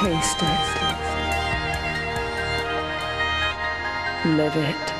Taste it. Live it.